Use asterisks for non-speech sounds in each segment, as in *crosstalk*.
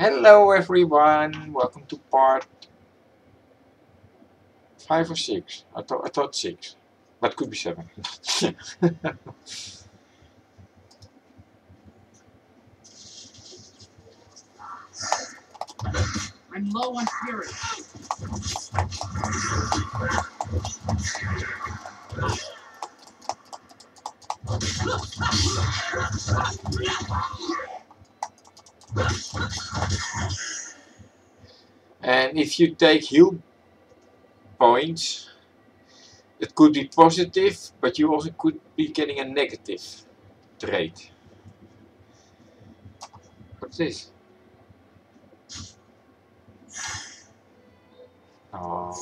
Hello everyone, welcome to part five or six. I thought I thought six, but could be seven. *laughs* I'm low on fury. *laughs* and if you take heal points, it could be positive, but you also could be getting a negative trait. What's this? Oh.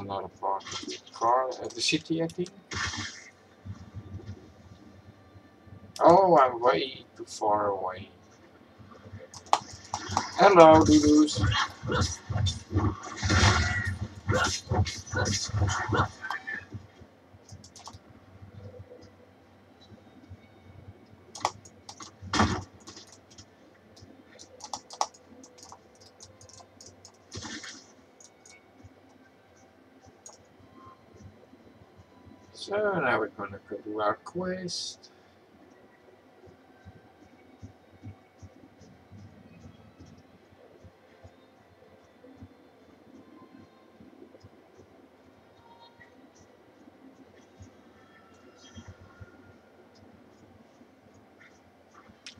Another part of the car, uh, the city, I think. Oh, I'm way too far away. Hello, doodles. So now we're gonna go our quest.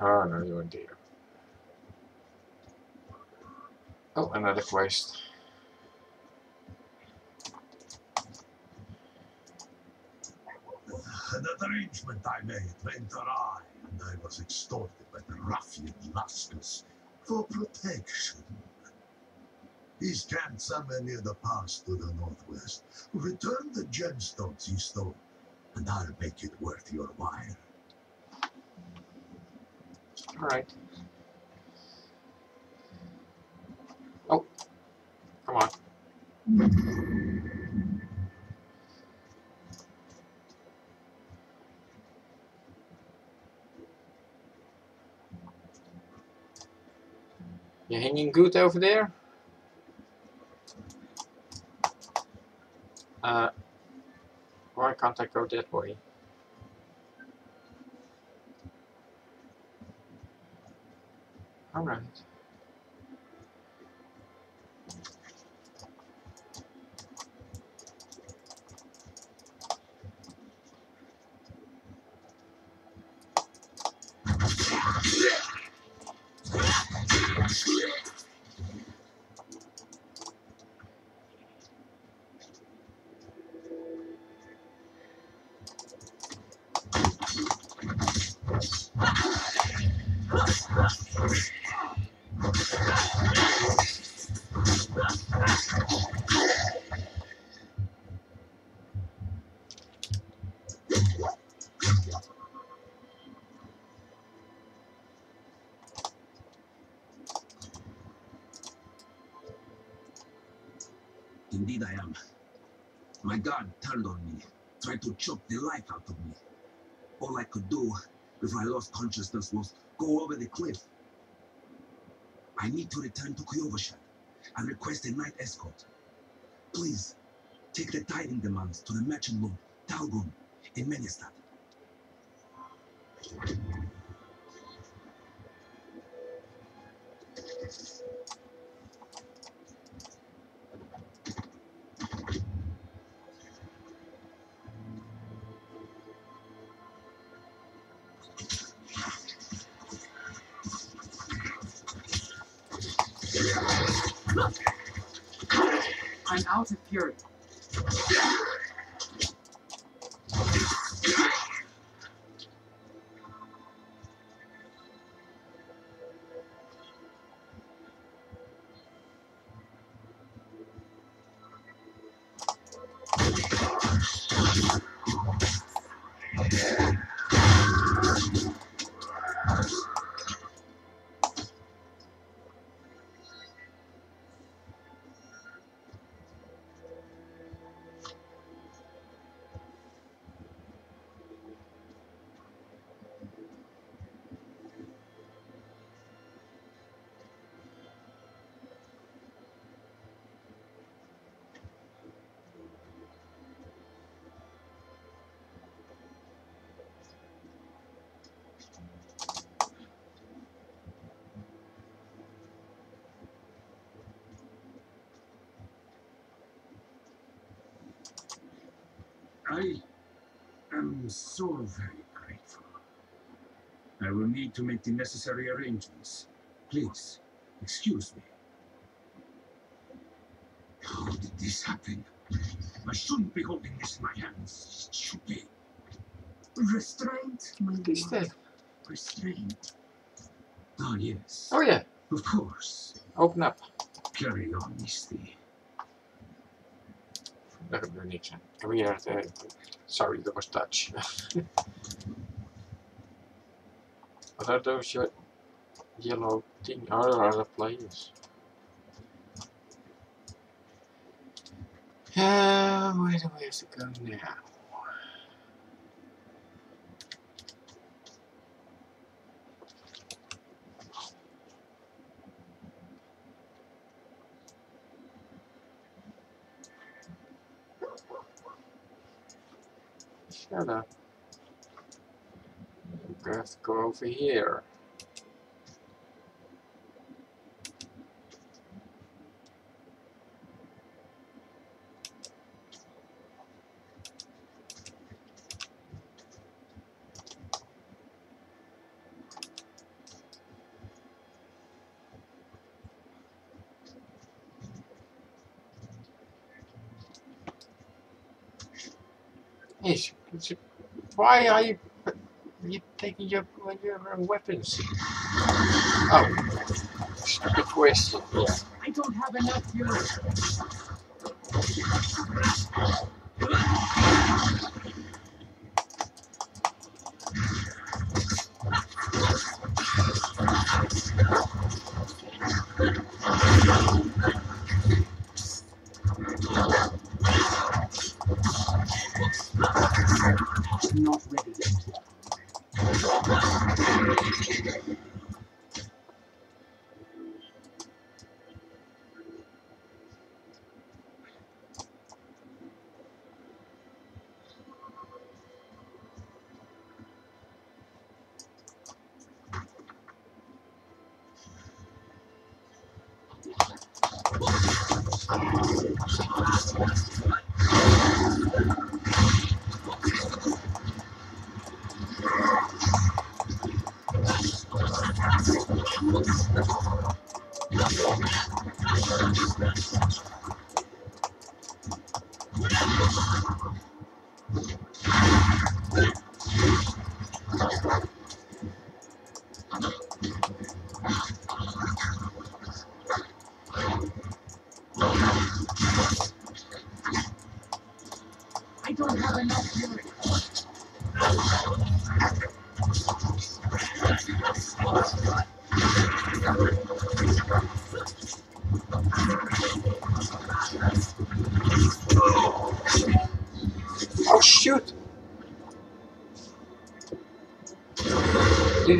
Oh no, you're there. Oh, another quest. An arrangement I made went awry, and I was extorted by the ruffian Laskus for protection. He's camped somewhere near the pass to the northwest. Return the gemstones he stole, and I'll make it worth your while. Alright. Oh. Come on. You hanging good over there? Uh, why can't I go that way? Indeed I am. My guard turned on me, tried to choke the life out of me. All I could do before I lost consciousness was go over the cliff. I need to return to Kyovashad and request a night escort. Please, take the tiding demands to the merchant lord, Talgun, in Menestad. I am so very grateful. I will need to make the necessary arrangements. Please, excuse me. How did this happen? I shouldn't be holding this in my hands. It should be. Restraint, my Wat is lord. dit? Restraint. Ah, yes. Oh yeah. Of course. open up. Carry on, Misty. Aan. Uh, sorry, dat *laughs* was touch. What are those yellow thing? Oh, there are the players. Uh, where do we have to go now? Have to go over here. Yes, it's- why are you you taking your your uh, weapons? Oh, stupid question. Yeah. I don't have enough fury.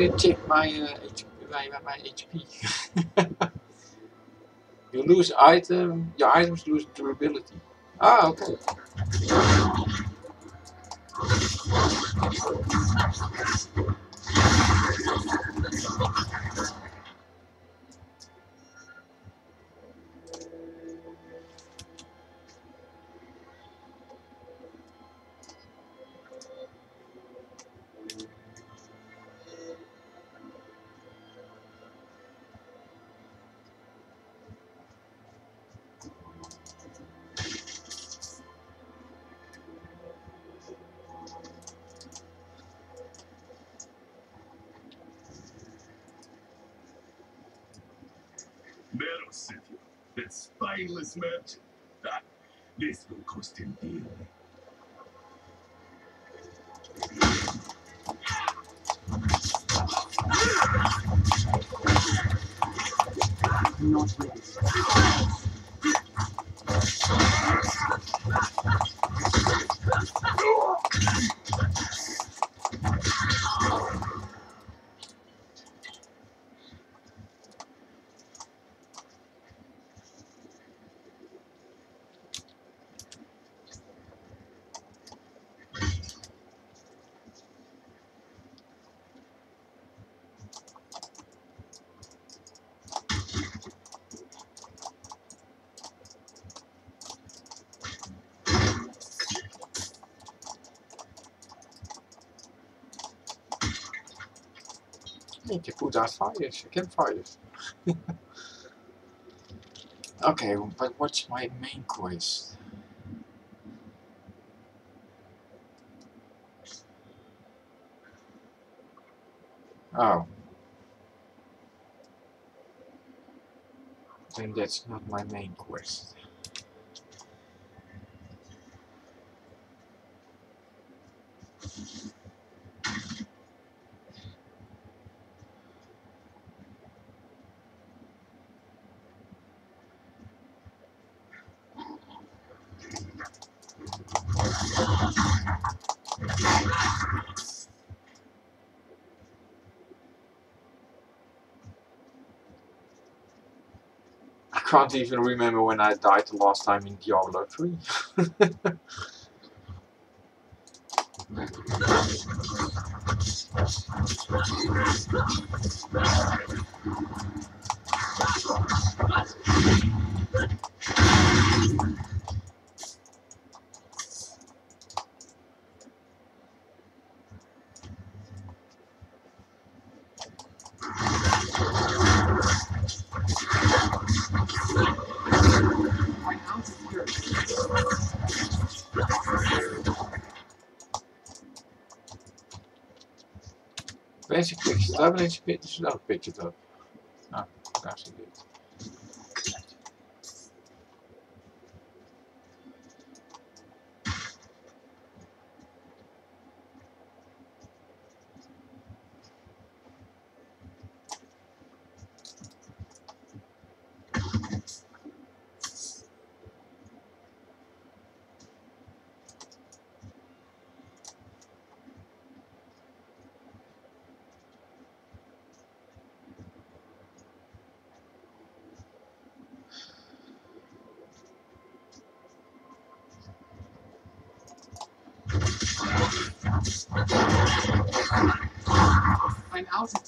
Did it check my uh, HP, my, my HP? *laughs* you lose item, your items lose durability. Ah, okay. Scythia, that spineless merchant. That this will cost him dearly. Not ready. You can put out fires, campfires. *laughs* okay, but what's my main quest? Oh. Then that's not my main quest. Can't even remember when I died the last time in Diablo 3. *laughs* I basic pictures. No, pick it up. Ah, that's it.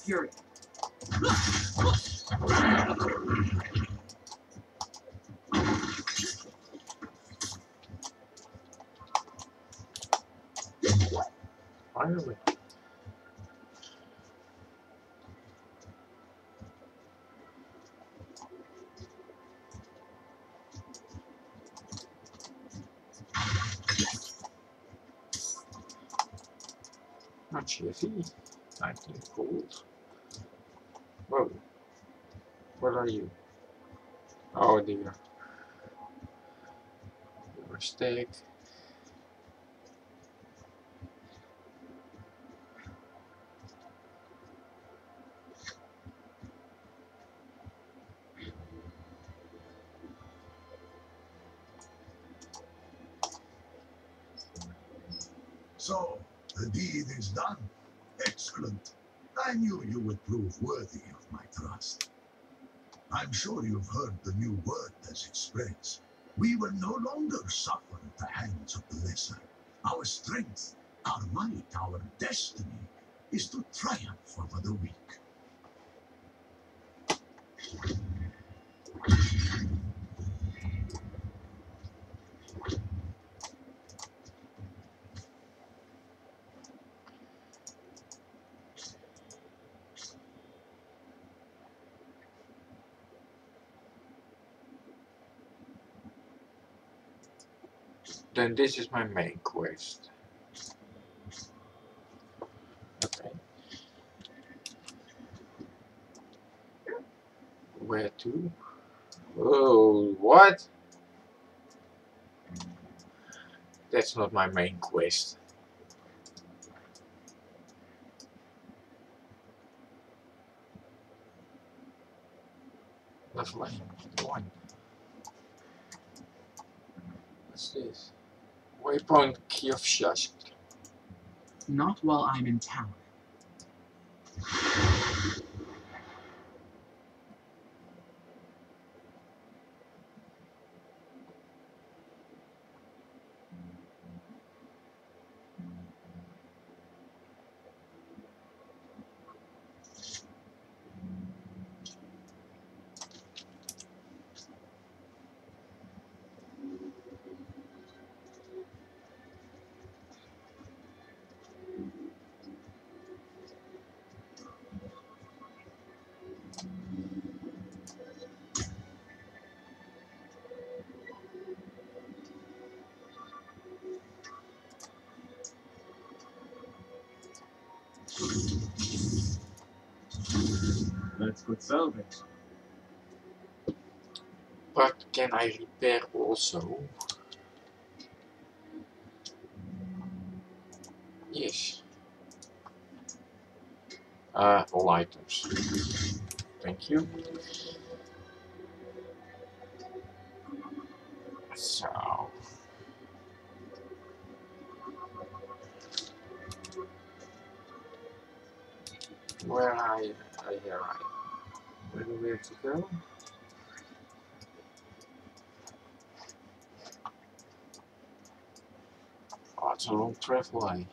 Fury. Finally. Not cheerful. 19 gold. Whoa. What are you? Oh dear. Your steak. So, the deed is done. Excellent. I knew you worthy of my trust. I'm sure you've heard the new word as it spreads. We will no longer suffer at the hands of the lesser. Our strength, our might, our destiny is to triumph over the weak. Then this is my main quest. Okay. Where to? Oh, what? That's not my main quest. Level one. What's this? Waypoint Shask. Not while I'm in town. But can I repair also? Yes. Uh, all items. Thank you. Go? Oh, it's a long travel. And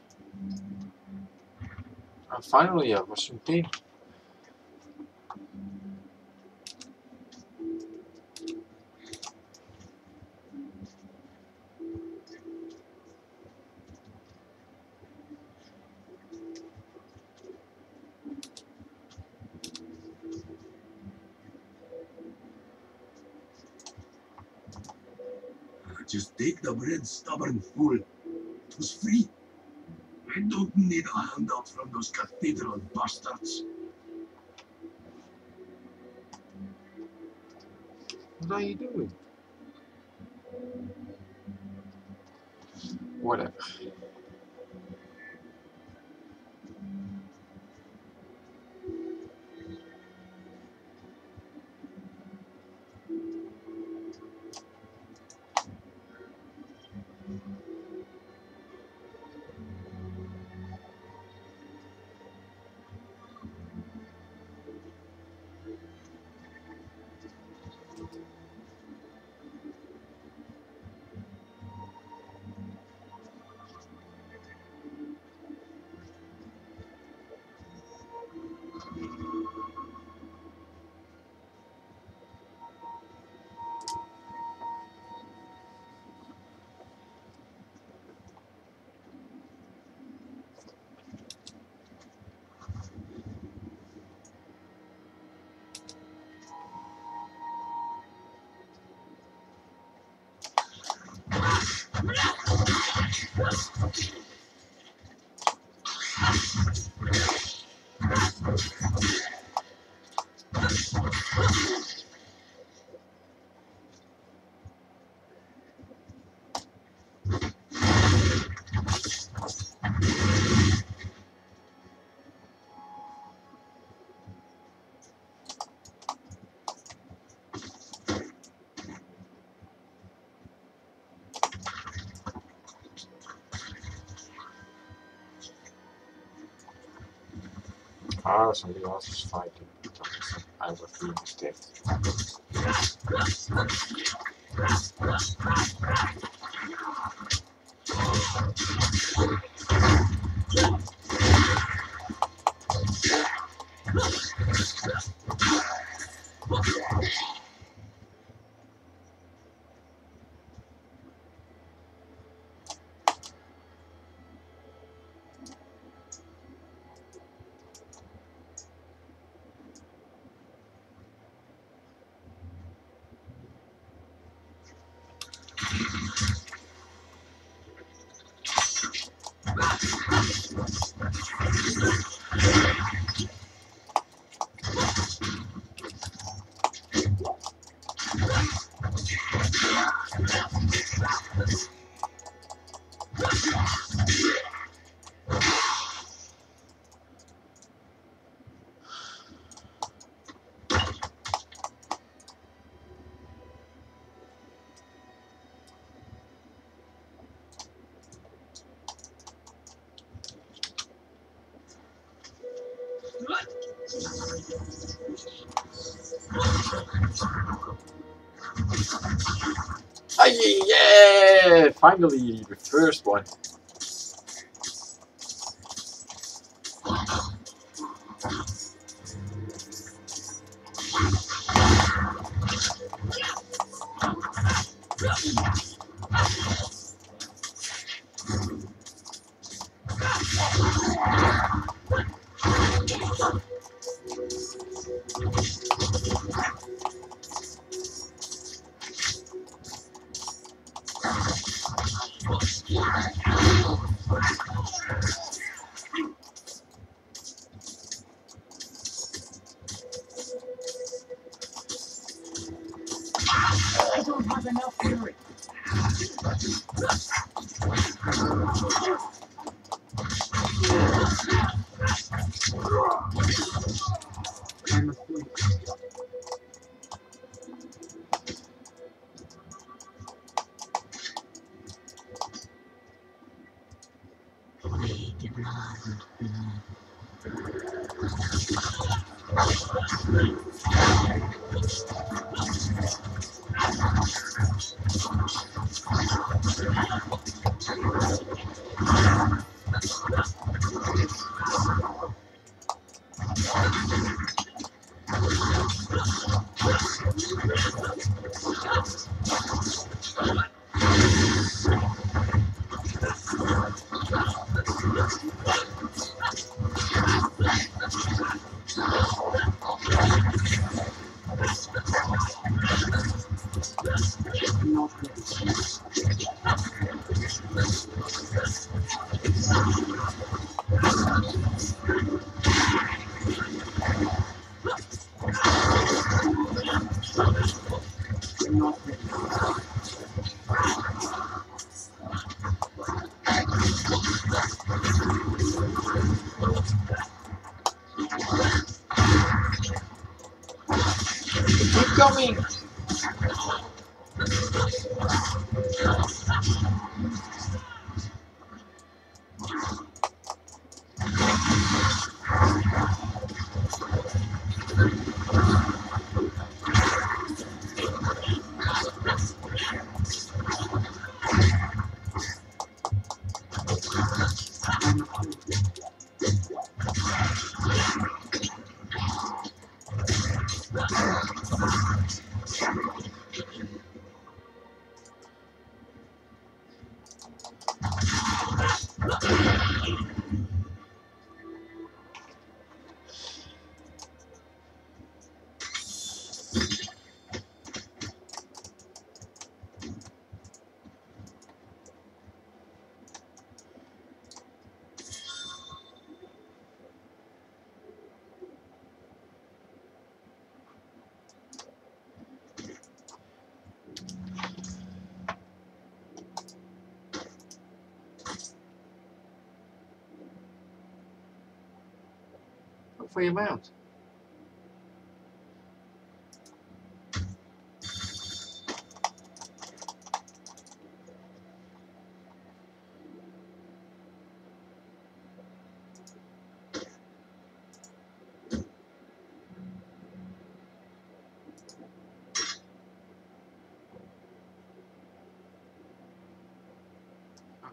finally, I was in Just take the bread, stubborn fool. It was free. I don't need a handout from those cathedral bastards. What are you doing? Whatever. Ah, somebody else fighting. I was being stabbed. Finally, the first one. Keep For.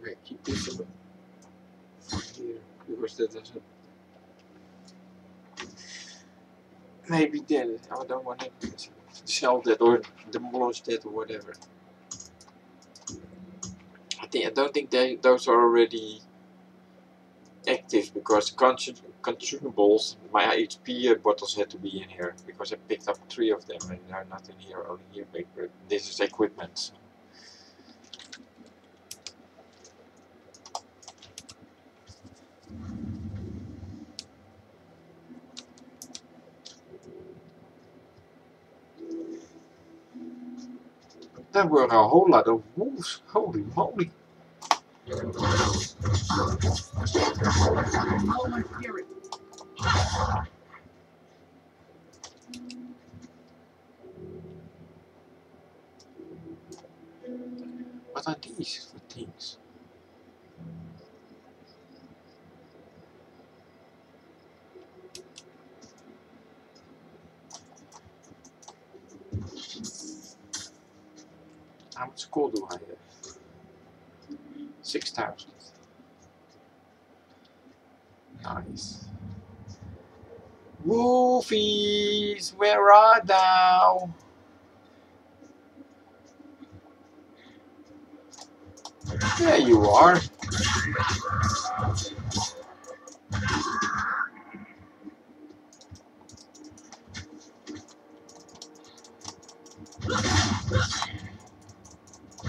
Okay, keep this a bit here because that maybe then I don't want to sell that or demolish that or whatever. I think I don't think they those are already active because consumables my HP uh, bottles had to be in here because I picked up three of them and they're not in here only here this is equipment. There were a whole lot of wolves. Holy moly. What are these for things? How much gold do I have? 6,000. Nice. Wolfies, where are thou? There you are.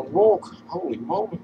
walk. Holy moly.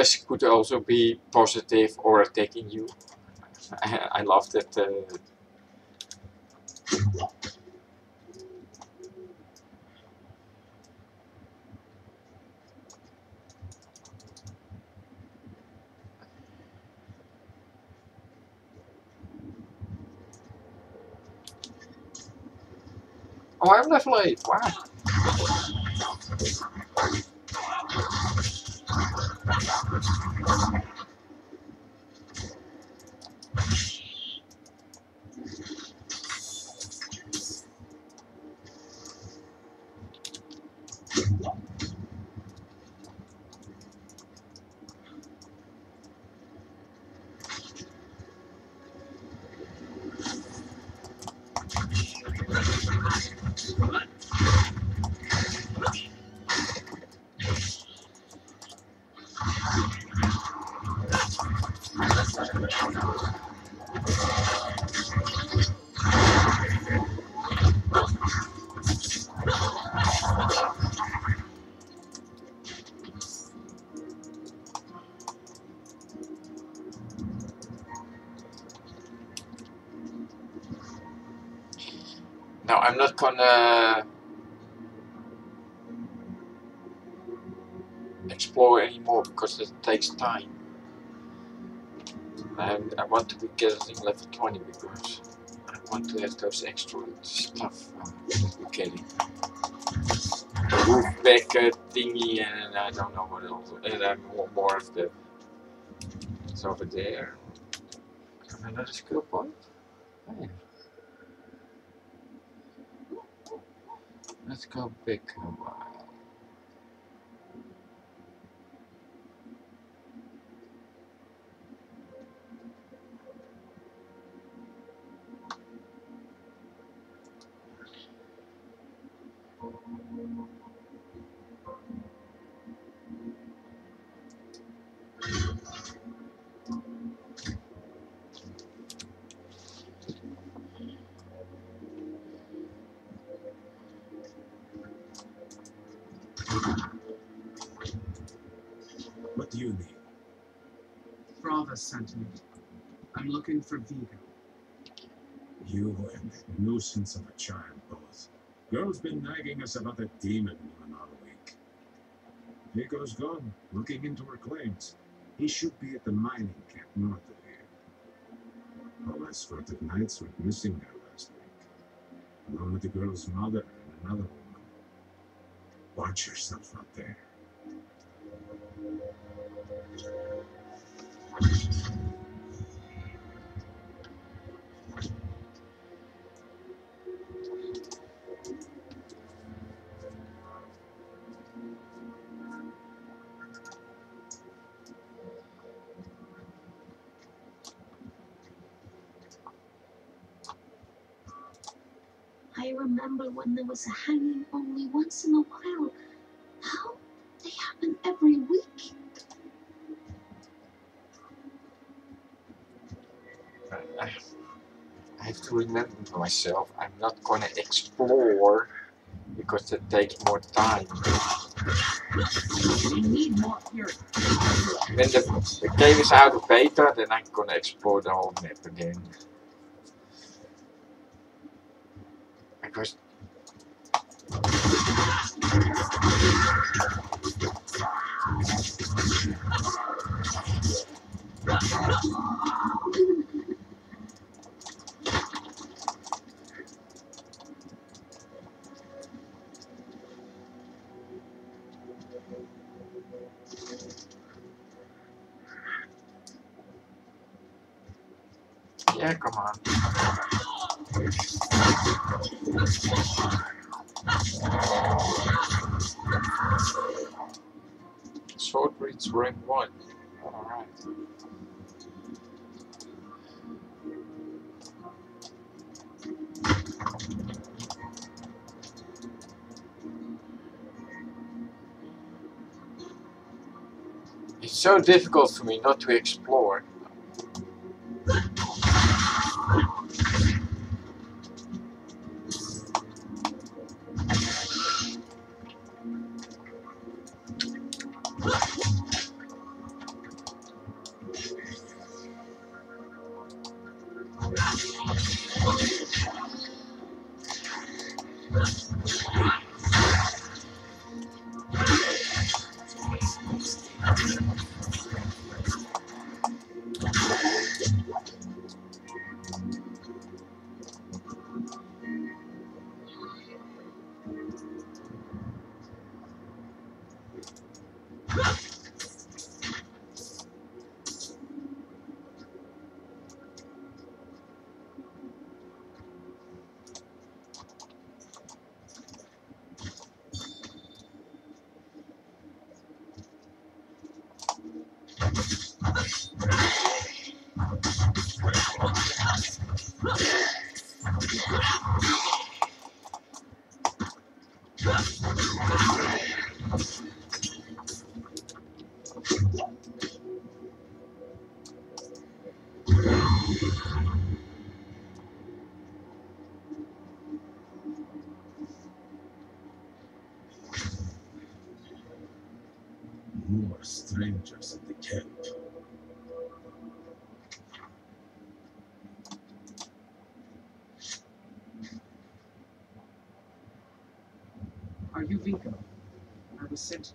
Chess could also be positive or attacking you. I, *laughs* I love that. Uh, Oh, I'm level 8. Wow. I'm not gonna explore anymore because it takes time. And I want to be getting level 20 because I want to have those extra stuff uh, that we're getting. The roof back uh, thingy and I don't know what else. And I want more of the. It's over there. Another skill point? Oh. Let's go back a while. Looking for Vigo. You and that nuisance of a child both. Girl's been nagging us about that demon woman all week. Vigo's gone, looking into her claims. He should be at the mining camp north of here. All escorted knights went missing there last week, along with the girl's mother and another woman. Watch yourself out there. Was a hanging only once in a while. Now they happen every week. I, I have to remember myself. I'm not gonna explore because it takes more time. We need more here. When the, the game is out of beta, then I'm gonna explore the whole map again. Because yeah, come on. Sword reads rank one. Alright. It's so difficult for me not to explore. You I was sent.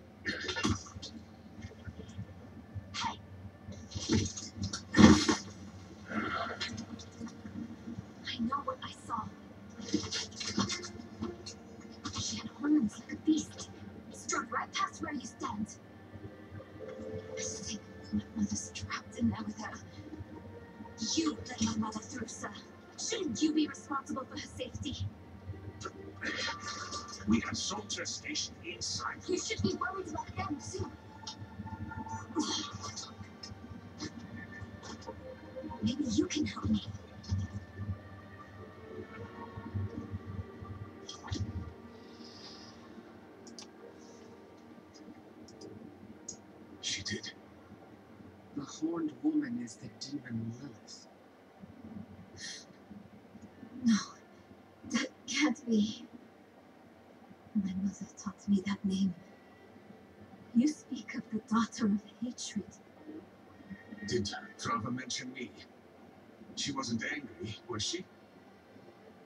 She wasn't angry, was she?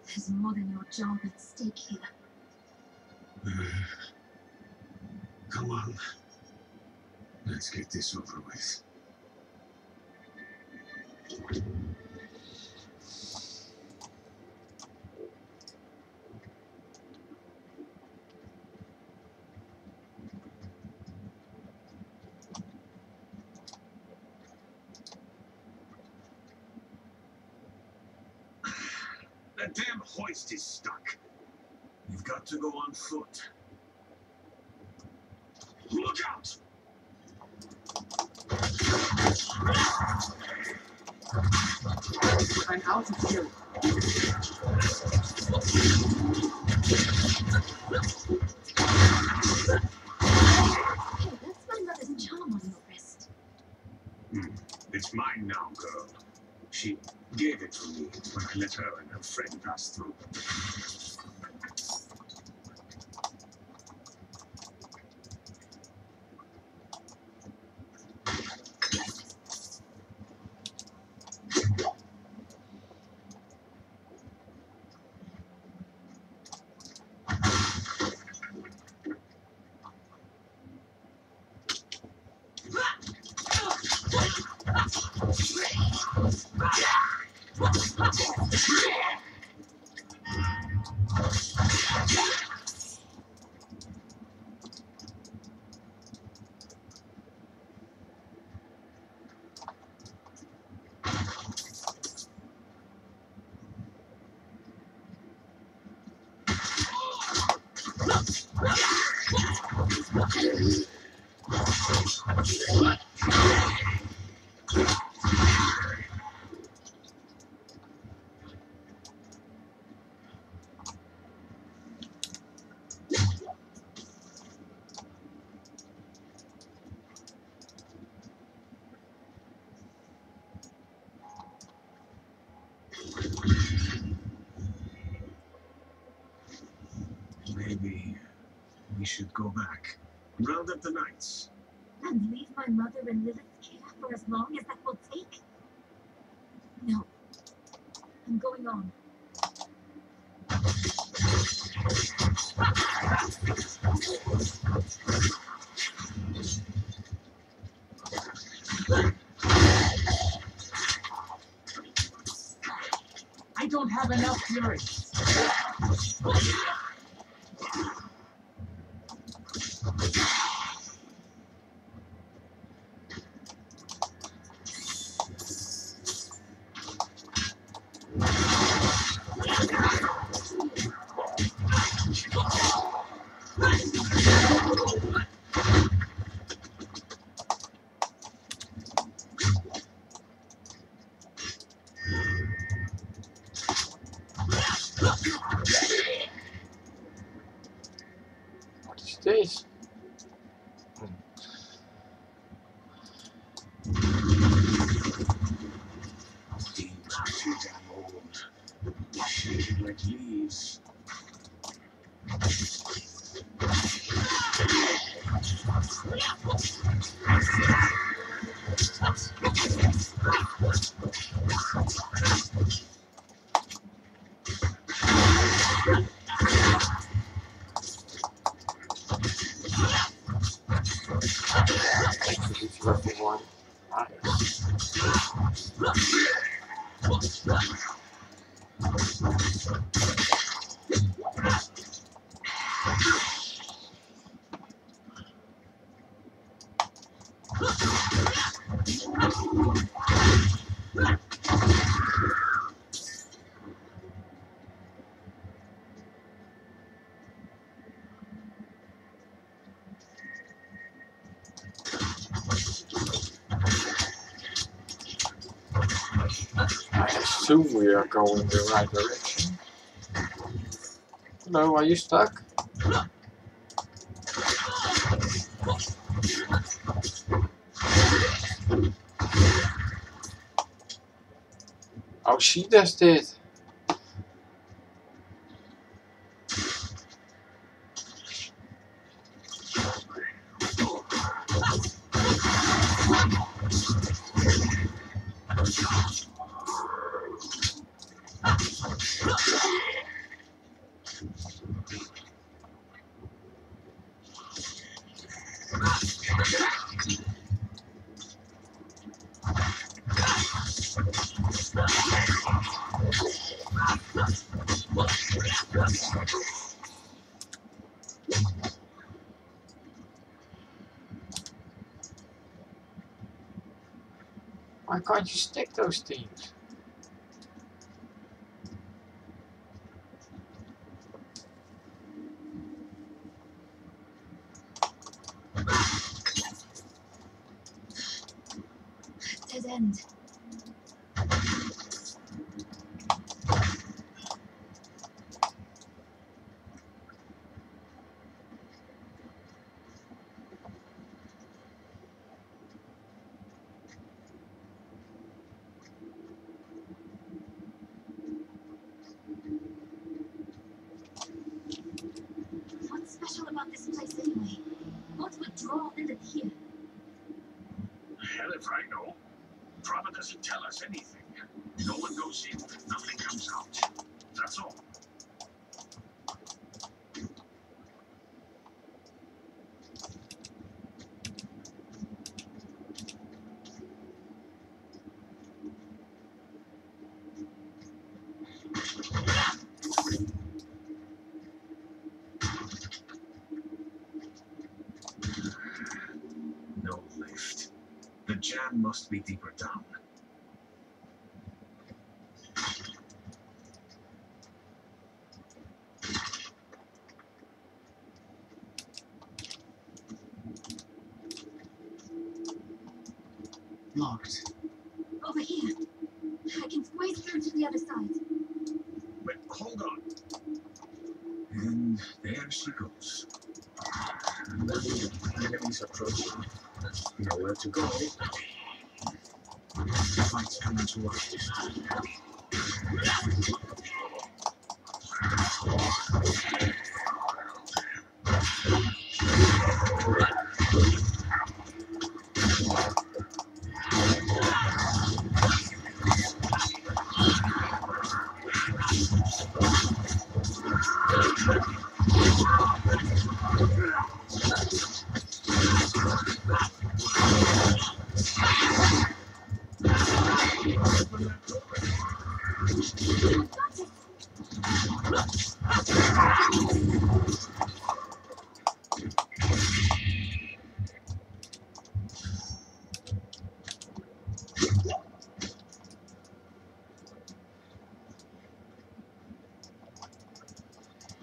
There's more than your job at stake here. *sighs* Come on. Let's get this over with. The damn hoist is stuck. You've got to go on foot. Look out! I'm out of here. Hey, that's my mother's charm on your wrist. It's mine now, girl. She gave it to me when I let her and her friend pass through. Maybe we should go back. The knights. And leave my mother in Lilith's care for as long as that will take? No. I'm going on. I don't have enough fury. We are going the right direction. Hello, are you stuck? Oh, she does it. You stick those things? Dead end. What's special about this place anyway? What would draw Lilith here? Hell if I know. Doesn't tell us anything. No one goes in, nothing comes out. That's all. No lift. The jam must be deeper down. Locked. Over here. I can squeeze through to the other side. But hold on. And there she goes. And then the enemies approach. Nowhere to go. To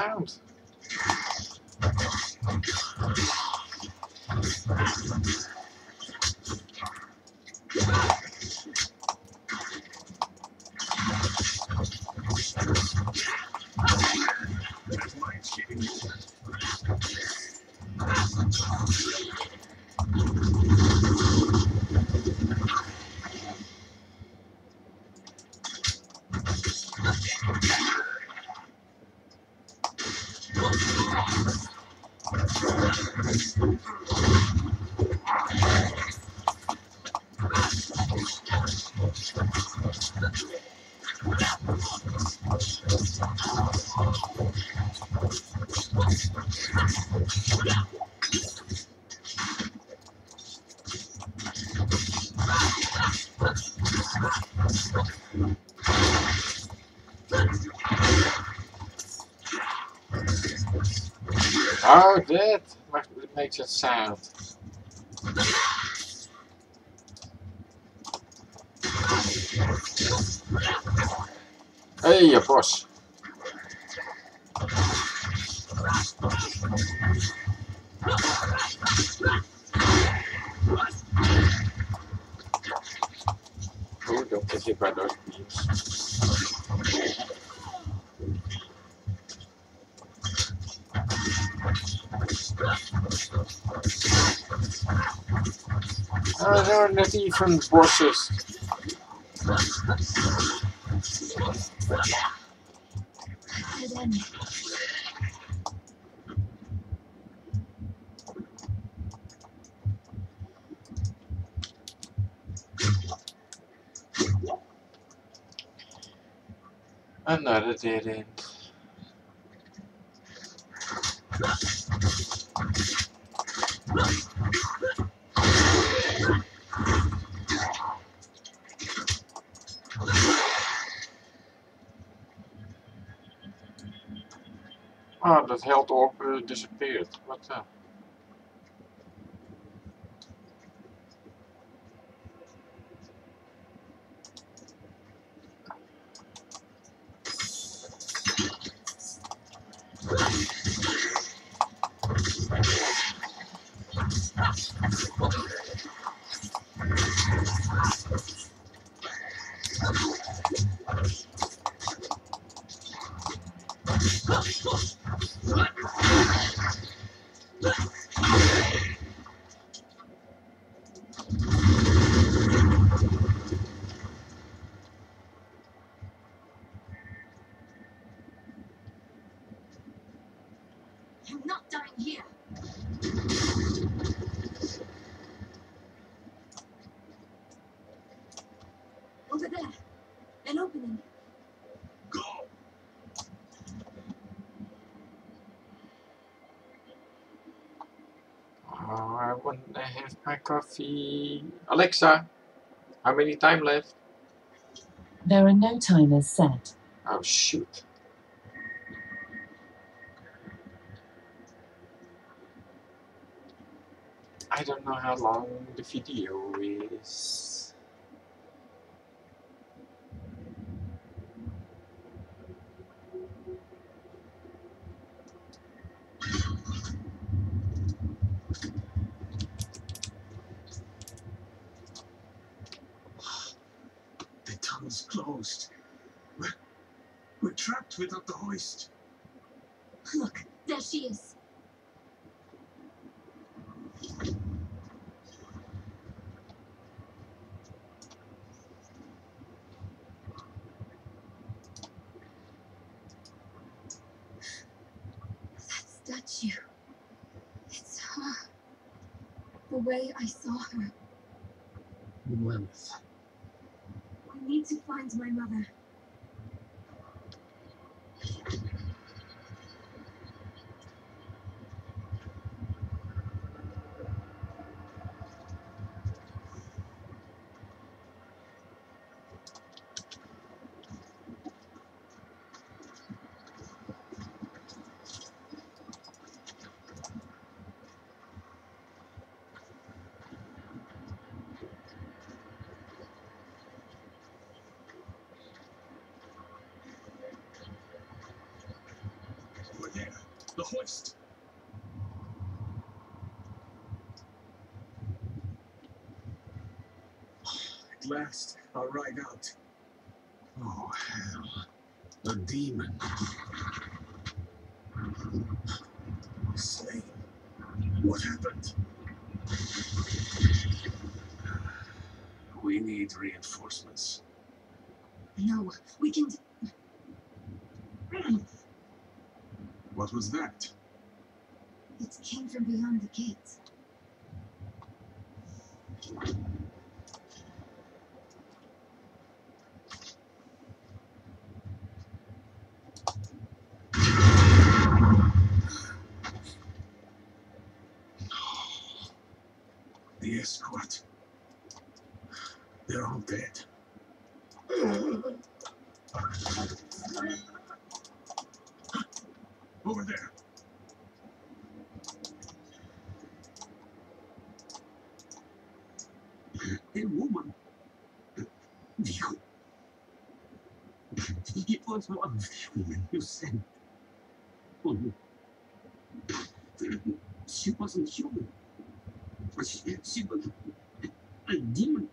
sound? Ma- makes it sound. Hey, je bos. Oh, don't get hit by those beams. Oh, not bosses. Another dead end. Ah, that health orb uh, disappeared. What the? I'm not dying here. Over there. An opening. Go! Oh, I want to have my coffee. Alexa, how many time left? There are no timers set. Oh shoot. I don't know how long the video is. The tunnel's closed. We're, we're trapped without the hoist. Look, there she is. That statue. It's her. The way I saw her. Lilith. We need to find hoist. At last, our ride out. Oh, hell. A demon. Slain. What happened? We need reinforcements. No, we can. What was that? It came from beyond the gate. They're all dead. Over there. A woman. You. Was one of the women you sent. Oh, She wasn't human. She, she was a demon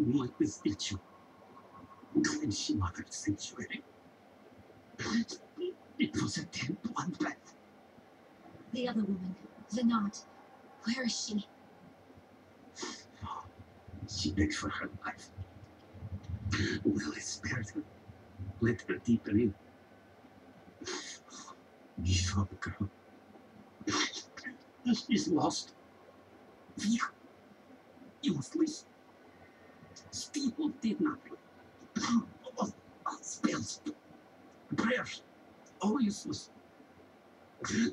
like the statue. And she mothered sanctuary. It was a ten to one bet. The other woman, Vinod. Where is she? She begged for her life. Will I spared her? Let her deeper in. Give up, girl. She's lost. You, listen. People did nothing. Spells, prayers, all useless.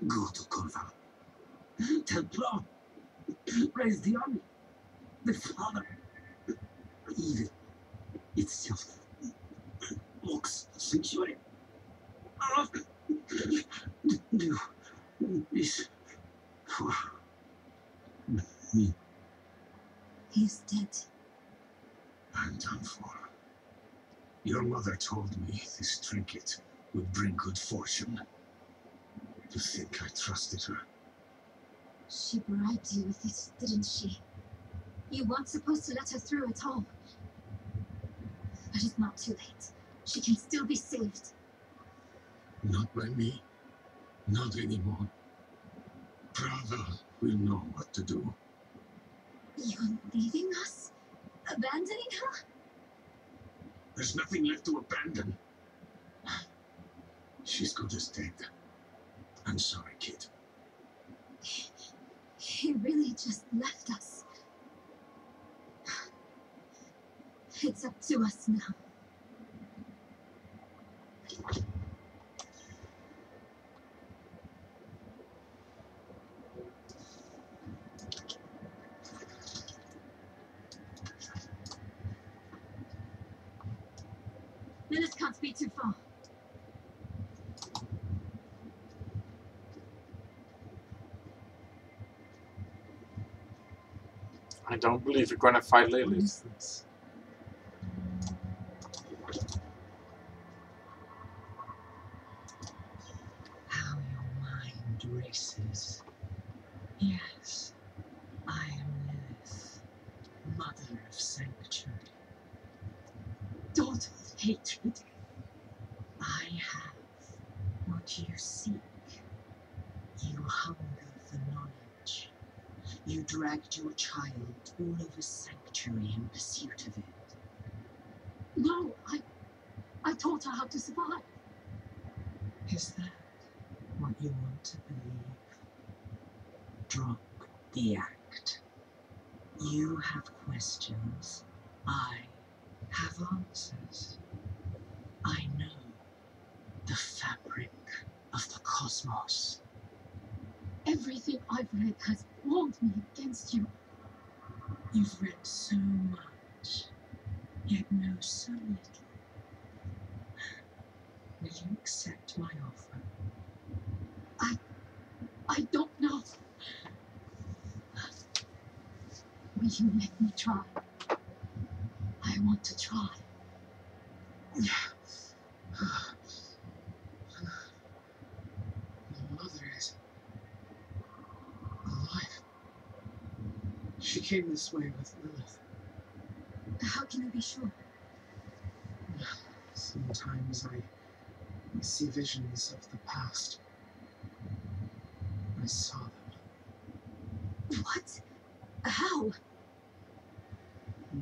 Go to Corval. Tell Plo. Raise the army. The father. Evil itself looks sanctuary. Ah, Do this for me. He's dead. I'm done for. Your mother told me this trinket would bring good fortune. To think I trusted her. She bribed you with it, didn't she? You weren't supposed to let her through at all. But it's not too late. She can still be saved. Not by me. Not anymore. Prava will know what to do. You're leaving us? Abandoning her? There's nothing left to abandon. She's good as dead. I'm sorry, kid. He really just left us. It's up to us now. Lilith can't be too far. I you're gonna fight What Lilith. is this? How your mind races. Yes, I am Lilith, mother of sanctuary. Daughter of hatred. I have what you seek. You hunger for knowledge. You dragged your child all over sanctuary in pursuit of it. No, I I taught her how to survive. Is that what you want to believe? Drop the act. You have questions. I have answers. I know the fabric of the cosmos. Everything I've read has warned me against you. You've read so much, yet know so little. Will you accept my offer? I I don't know. Will you let me try? I want to try. My mother is alive. She came this way with Lilith. How can you be sure? Sometimes I see visions of the past. I saw them. What? How?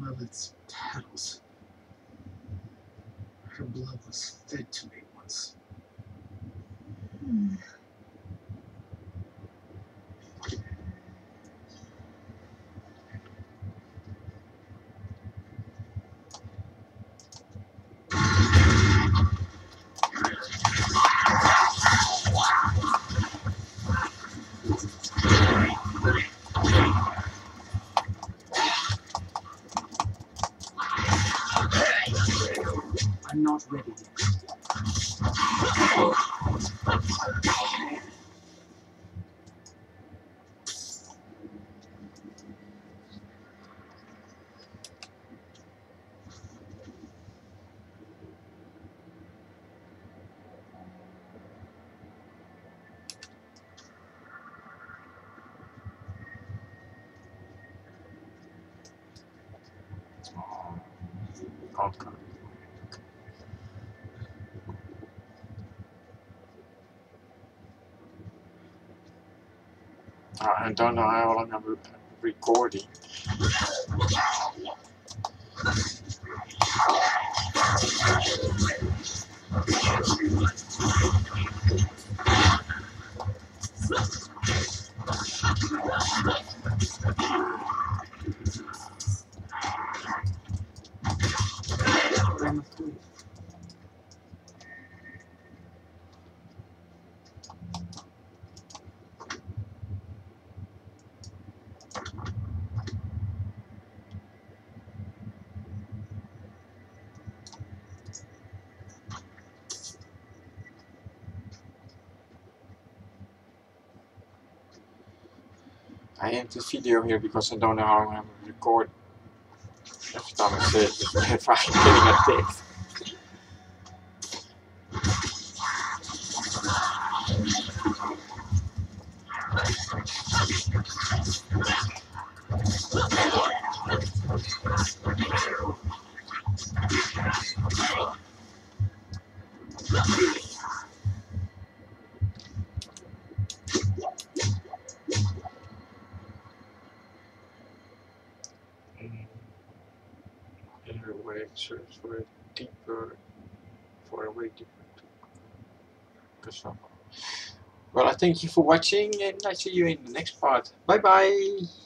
Lilith's petals. Her blood was fed to me once. Hmm. Uh, I don't know how long I'm re- recording. I must leave. This video here because I don't know how I'm going to record. Every time *laughs* I say it, if I'm getting a text. Thank you for watching and I see you in the next part. Bye bye!